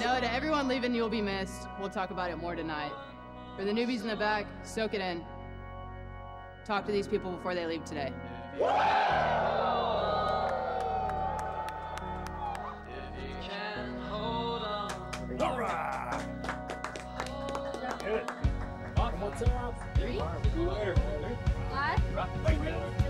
know, to everyone leaving, you'll be missed. We'll talk about it more tonight. For the newbies in the back, soak it in. Talk to these people before they leave today. All right. Good. What's up? Three. Five. Six.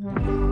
Mm-hmm.